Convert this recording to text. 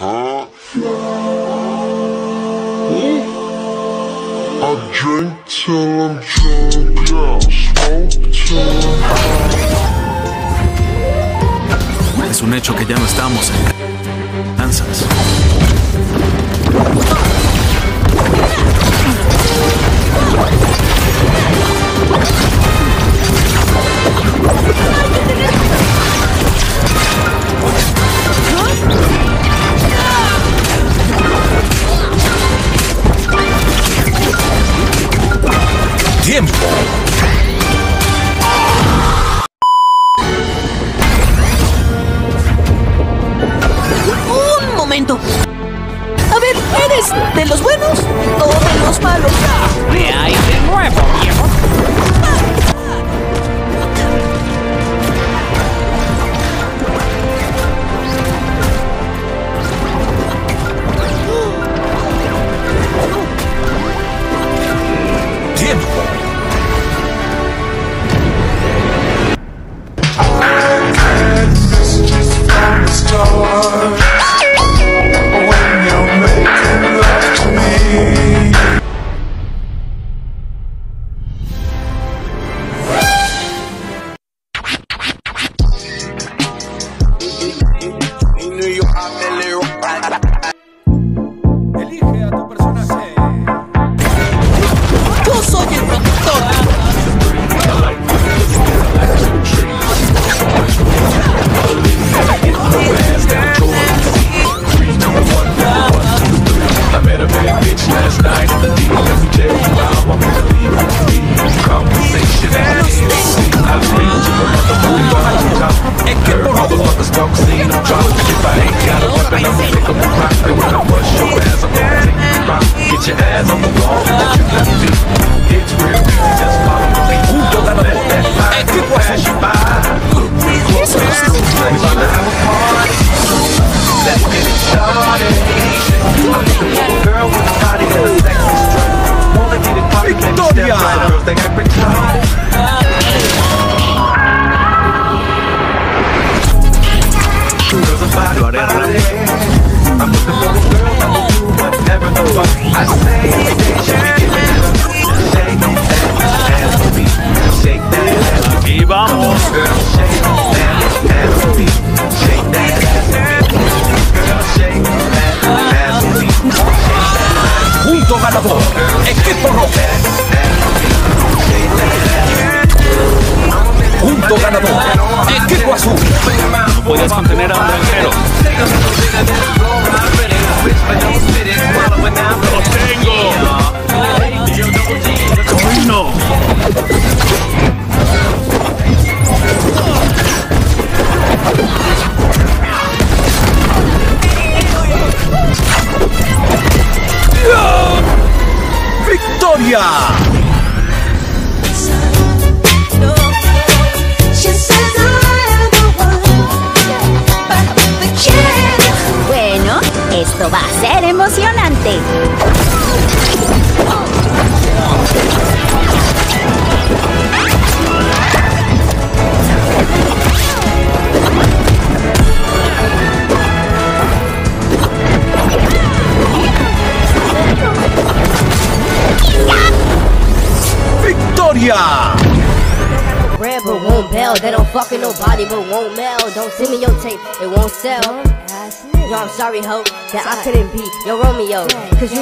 Huh? I drink till I'm drunk, yeah. Es un hecho que ya no estamos en. Ver, ¿eres de los buenos o de los malos? ¿Qué hay de nuevo, viejo? Girls think I'm looking for girl that will do whatever the fuck I say. Shake that ass. Shake that ass. Shake that ass. Shake that ass shake that ass. Equipo rojo. Punto ganador. Equipo azul. No podías contener a un granjero. ¡Lo tengo! ¡Coino! ¡Victoria! Red but won't bail. They don't fucking nobody but won't mail. Don't send me your tape, it won't sell. Yo, I'm sorry, ho, that I couldn't be your Romeo. Cause you